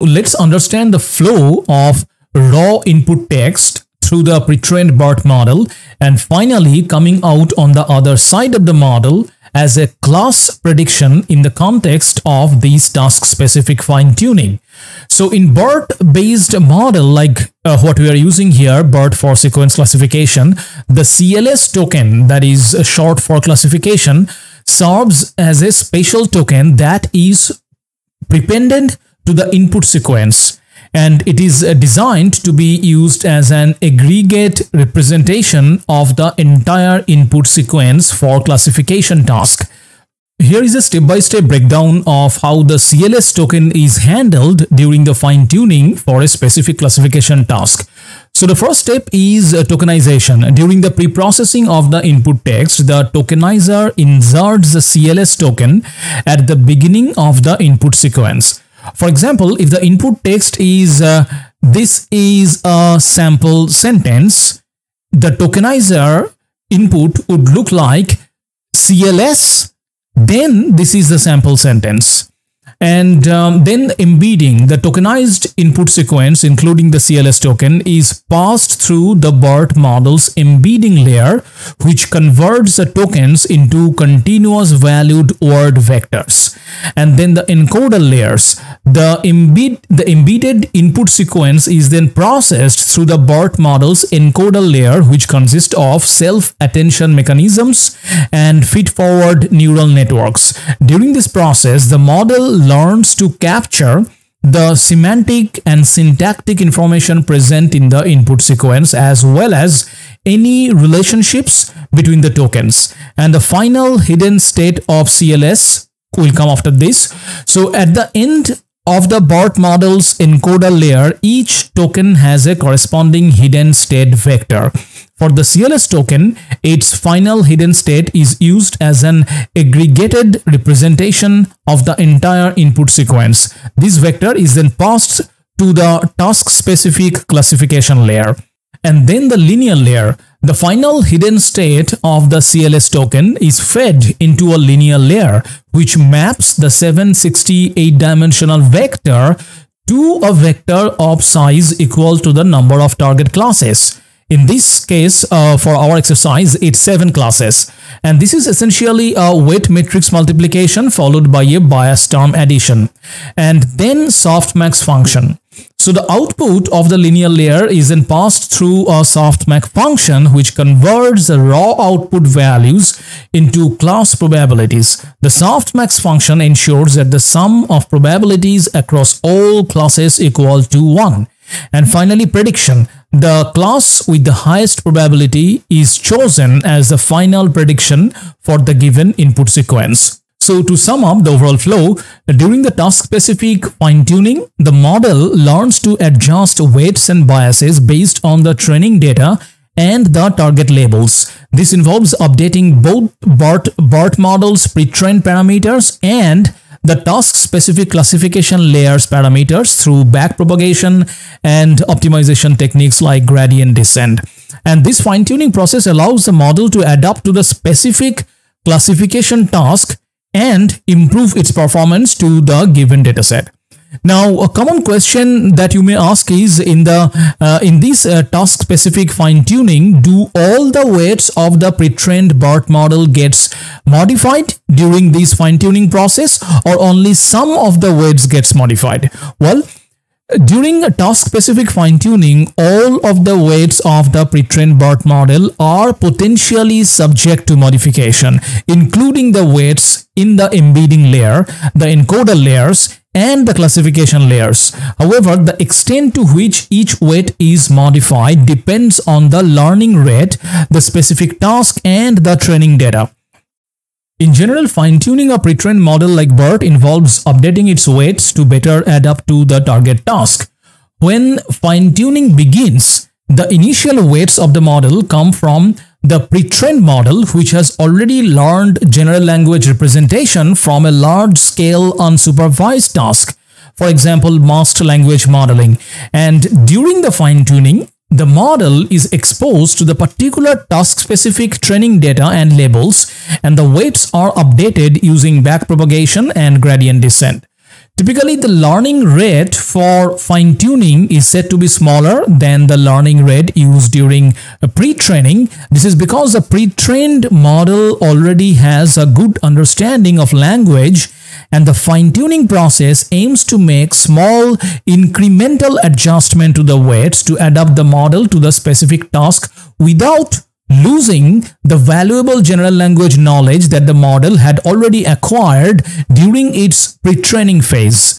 let's understand the flow of raw input text through the pre-trained BERT model and finally coming out on the other side of the model as a class prediction in the context of these task-specific fine-tuning. So in BERT-based model like uh, what we are using here, BERT for sequence classification, the CLS token that is short for classification serves as a special token that is prependent to the input sequence and it is uh, designed to be used as an aggregate representation of the entire input sequence for classification task. Here is a step-by-step -step breakdown of how the CLS token is handled during the fine-tuning for a specific classification task. So the first step is uh, tokenization. During the pre-processing of the input text, the tokenizer inserts the CLS token at the beginning of the input sequence. For example, if the input text is uh, this is a sample sentence, the tokenizer input would look like CLS, then this is the sample sentence and um, then embedding the tokenized input sequence including the CLS token is passed through the BERT model's embedding layer which converts the tokens into continuous valued word vectors. And then the encoder layers. The embed the embedded input sequence is then processed through the BERT model's encoder layer which consists of self-attention mechanisms and feed-forward neural networks. During this process the model learns to capture the semantic and syntactic information present in the input sequence as well as any relationships between the tokens and the final hidden state of CLS will come after this. So at the end of the BART model's encoder layer, each token has a corresponding hidden state vector. For the CLS token, its final hidden state is used as an aggregated representation of the entire input sequence. This vector is then passed to the task-specific classification layer. And then the linear layer, the final hidden state of the CLS token is fed into a linear layer, which maps the 768-dimensional vector to a vector of size equal to the number of target classes. In this case, uh, for our exercise, it's seven classes. And this is essentially a weight matrix multiplication followed by a bias term addition. And then softmax function. So the output of the linear layer is then passed through a softmax function which converts the raw output values into class probabilities. The softmax function ensures that the sum of probabilities across all classes equal to 1. And finally, prediction. The class with the highest probability is chosen as the final prediction for the given input sequence. So to sum up the overall flow, during the task-specific fine-tuning, the model learns to adjust weights and biases based on the training data and the target labels. This involves updating both BART, BERT model's pre-trained parameters and the task-specific classification layers parameters through backpropagation and optimization techniques like gradient descent. And this fine-tuning process allows the model to adapt to the specific classification task and improve its performance to the given dataset. Now, a common question that you may ask is in the uh, in this uh, task specific fine tuning, do all the weights of the pre-trained BERT model gets modified during this fine tuning process or only some of the weights gets modified? Well, during a task-specific fine-tuning, all of the weights of the pre-trained BERT model are potentially subject to modification, including the weights in the embedding layer, the encoder layers, and the classification layers. However, the extent to which each weight is modified depends on the learning rate, the specific task, and the training data. In general, fine-tuning a pre-trained model like BERT involves updating its weights to better adapt to the target task. When fine-tuning begins, the initial weights of the model come from the pre-trained model, which has already learned general language representation from a large-scale unsupervised task, for example, masked language modeling. And during the fine-tuning, the model is exposed to the particular task-specific training data and labels, and the weights are updated using backpropagation and gradient descent. Typically, the learning rate for fine-tuning is said to be smaller than the learning rate used during pre-training. This is because the pre-trained model already has a good understanding of language and the fine-tuning process aims to make small incremental adjustment to the weights to adapt the model to the specific task without losing the valuable general language knowledge that the model had already acquired during its pre-training phase.